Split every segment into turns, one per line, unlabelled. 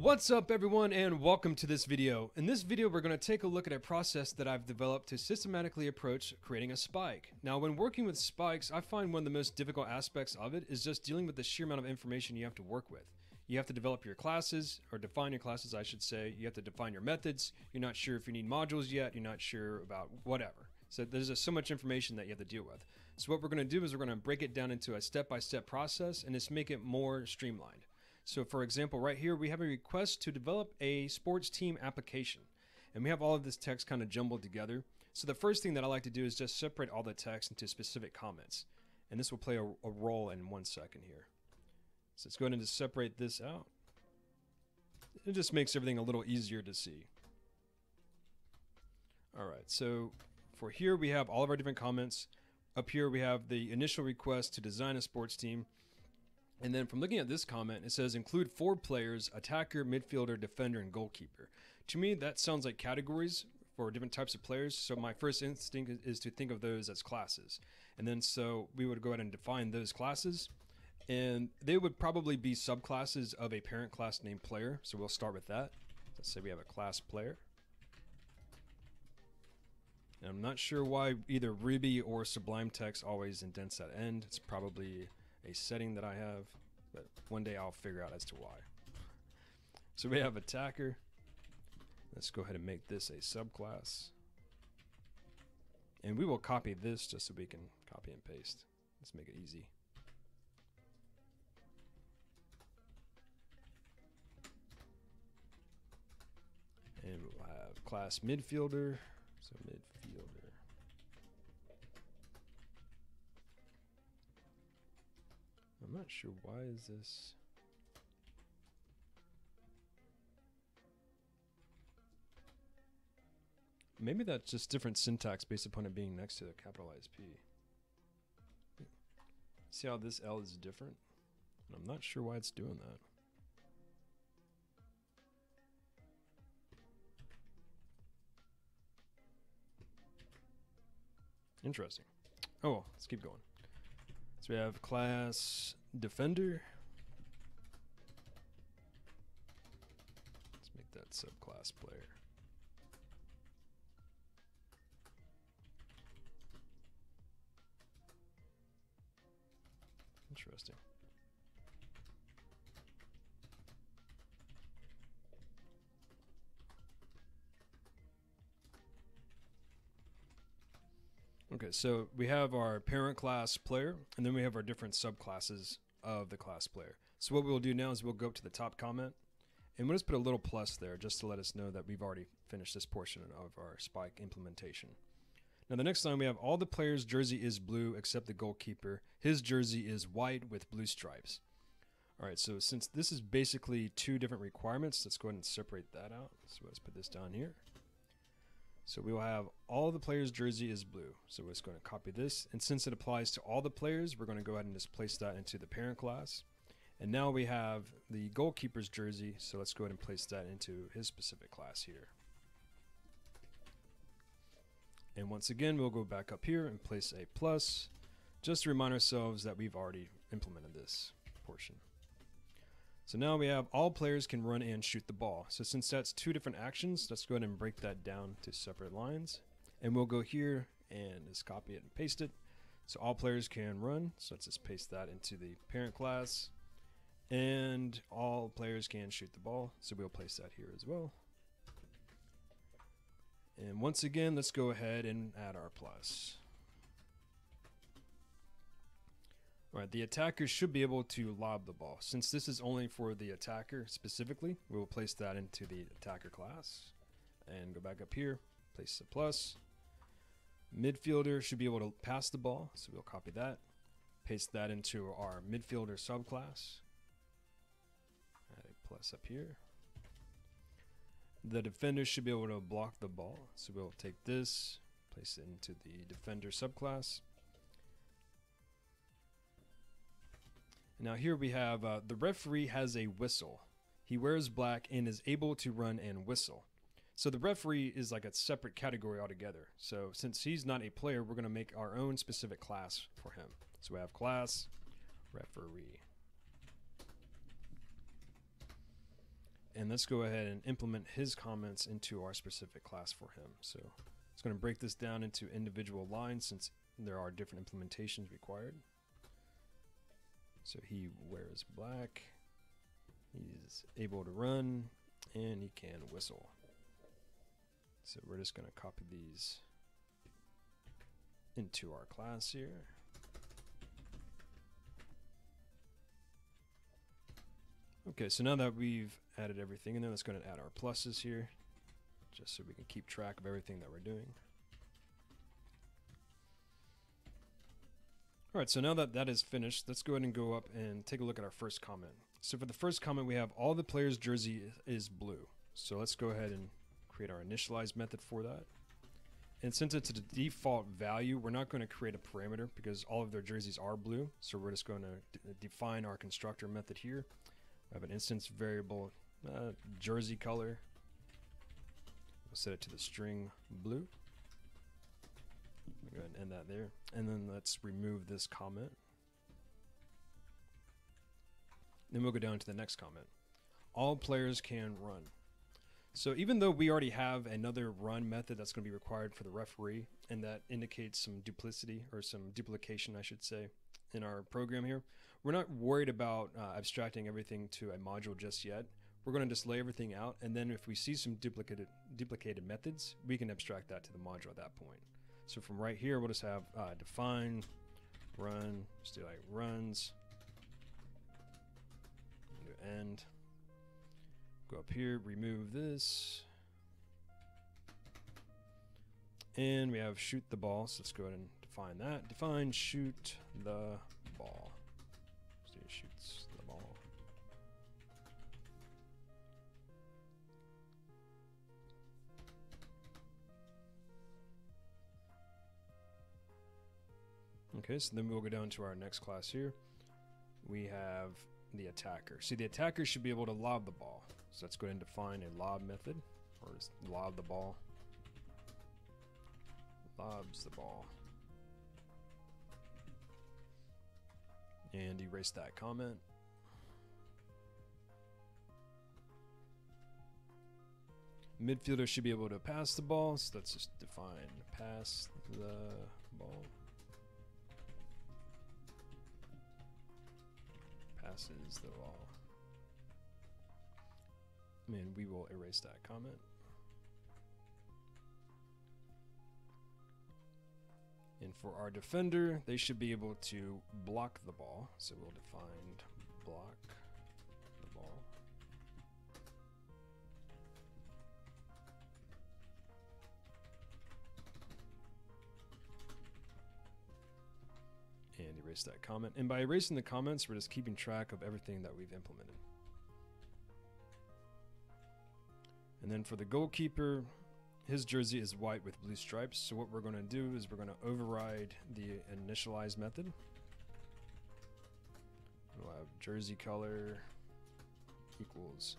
What's up everyone and welcome to this video. In this video we're going to take a look at a process that I've developed to systematically approach creating a spike. Now when working with spikes I find one of the most difficult aspects of it is just dealing with the sheer amount of information you have to work with. You have to develop your classes, or define your classes I should say, you have to define your methods, you're not sure if you need modules yet, you're not sure about whatever. So there's just so much information that you have to deal with. So what we're going to do is we're going to break it down into a step-by-step -step process and just make it more streamlined. So for example, right here, we have a request to develop a sports team application. And we have all of this text kind of jumbled together. So the first thing that I like to do is just separate all the text into specific comments. And this will play a, a role in one second here. So let's go ahead and just separate this out. It just makes everything a little easier to see. All right, so for here we have all of our different comments. Up here we have the initial request to design a sports team. And then from looking at this comment, it says include four players, attacker, midfielder, defender, and goalkeeper. To me, that sounds like categories for different types of players. So my first instinct is to think of those as classes. And then so we would go ahead and define those classes. And they would probably be subclasses of a parent class named player. So we'll start with that. Let's say we have a class player. And I'm not sure why either Ruby or Sublime Text always indents that end. It's probably a setting that I have, but one day I'll figure out as to why. So we have attacker. Let's go ahead and make this a subclass. And we will copy this just so we can copy and paste. Let's make it easy. And we'll have class midfielder. So midfielder. Sure why is this Maybe that's just different syntax based upon it being next to the capitalized P. See how this L is different? I'm not sure why it's doing that. Interesting. Oh, well, let's keep going. So we have class defender. Let's make that subclass player. Interesting. Okay, so we have our parent class player, and then we have our different subclasses of the class player. So what we'll do now is we'll go up to the top comment, and we'll just put a little plus there just to let us know that we've already finished this portion of our spike implementation. Now the next line we have all the players' jersey is blue except the goalkeeper. His jersey is white with blue stripes. All right, so since this is basically two different requirements, let's go ahead and separate that out. So let's put this down here. So we will have all the players' jersey is blue. So we're just going to copy this. And since it applies to all the players, we're going to go ahead and just place that into the parent class. And now we have the goalkeeper's jersey. So let's go ahead and place that into his specific class here. And once again, we'll go back up here and place a plus just to remind ourselves that we've already implemented this portion. So now we have all players can run and shoot the ball. So since that's two different actions, let's go ahead and break that down to separate lines. And we'll go here and just copy it and paste it. So all players can run. So let's just paste that into the parent class. And all players can shoot the ball. So we'll place that here as well. And once again, let's go ahead and add our plus. Alright, the attacker should be able to lob the ball. Since this is only for the attacker specifically, we will place that into the attacker class. And go back up here, place a plus. Midfielder should be able to pass the ball, so we'll copy that. Paste that into our midfielder subclass. Add a plus up here. The defender should be able to block the ball, so we'll take this, place it into the defender subclass. Now here we have uh, the referee has a whistle. He wears black and is able to run and whistle. So the referee is like a separate category altogether. So since he's not a player, we're going to make our own specific class for him. So we have class referee. And let's go ahead and implement his comments into our specific class for him. So it's going to break this down into individual lines since there are different implementations required. So he wears black, he's able to run, and he can whistle. So we're just going to copy these into our class here. Okay, so now that we've added everything in there, let's go ahead and add our pluses here, just so we can keep track of everything that we're doing. All right, so now that that is finished, let's go ahead and go up and take a look at our first comment. So for the first comment, we have all the players' jersey is blue. So let's go ahead and create our initialize method for that. And since it's a default value, we're not going to create a parameter because all of their jerseys are blue. So we're just going to define our constructor method here. We have an instance variable uh, jersey color. We'll set it to the string blue. Go ahead and end that there. And then let's remove this comment. Then we'll go down to the next comment. All players can run. So even though we already have another run method that's going to be required for the referee, and that indicates some duplicity or some duplication, I should say, in our program here, we're not worried about uh, abstracting everything to a module just yet. We're going to just lay everything out, and then if we see some duplicated duplicated methods, we can abstract that to the module at that point. So from right here, we'll just have uh, define, run, just do like runs, do end. Go up here, remove this. And we have shoot the ball, so let's go ahead and define that. Define shoot the ball. Okay, so then we'll go down to our next class here. We have the attacker. See, the attacker should be able to lob the ball. So let's go ahead and define a lob method, or just lob the ball. Lobs the ball. And erase that comment. Midfielder should be able to pass the ball, so let's just define pass the ball. Passes the ball. And we will erase that comment. And for our defender, they should be able to block the ball. So we'll define block erase that comment. And by erasing the comments, we're just keeping track of everything that we've implemented. And then for the goalkeeper, his jersey is white with blue stripes. So what we're going to do is we're going to override the initialize method. We'll have jersey color equals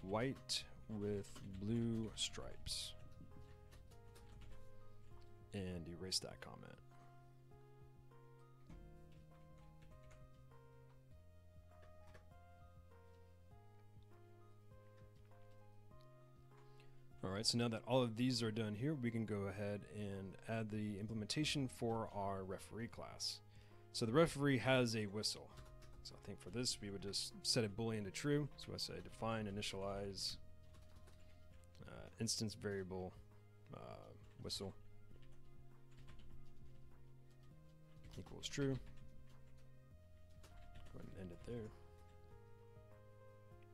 white with blue stripes. And erase that comment. Alright, so now that all of these are done here, we can go ahead and add the implementation for our referee class. So the referee has a whistle. So I think for this, we would just set a boolean to true. So I say define initialize uh, instance variable uh, whistle equals true. Go ahead and end it there.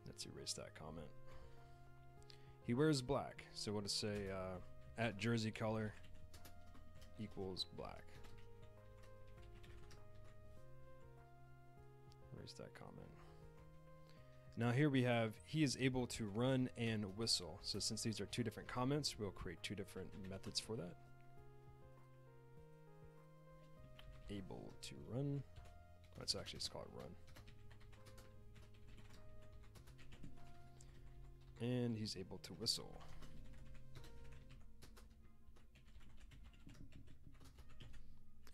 Let's erase that comment. He wears black, so we'll just say uh, at jersey color equals black. Erase that comment. Now here we have he is able to run and whistle. So since these are two different comments, we'll create two different methods for that. Able to run. Let's actually just call it run. And he's able to whistle.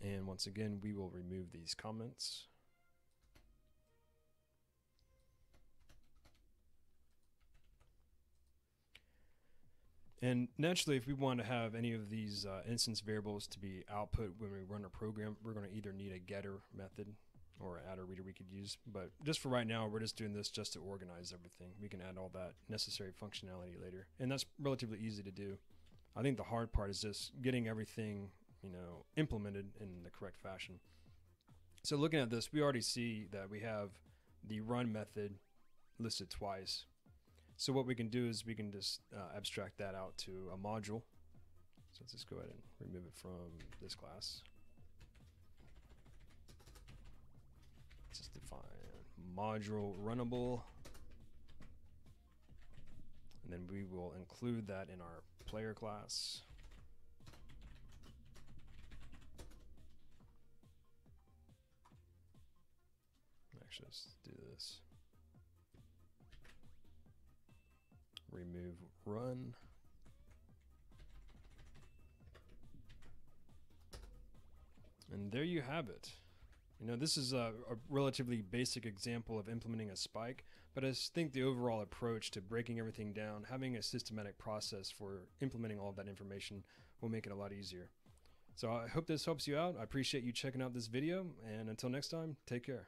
And once again, we will remove these comments. And naturally, if we want to have any of these uh, instance variables to be output when we run a program, we're going to either need a getter method or add a reader we could use. But just for right now, we're just doing this just to organize everything. We can add all that necessary functionality later. And that's relatively easy to do. I think the hard part is just getting everything, you know, implemented in the correct fashion. So looking at this, we already see that we have the run method listed twice. So what we can do is we can just uh, abstract that out to a module. So let's just go ahead and remove it from this class. Just define module runnable. And then we will include that in our player class. Actually, let's do this. Remove run. And there you have it. You know, this is a, a, relatively basic example of implementing a spike, but I think the overall approach to breaking everything down, having a systematic process for implementing all of that information will make it a lot easier. So I hope this helps you out. I appreciate you checking out this video, and until next time, take care.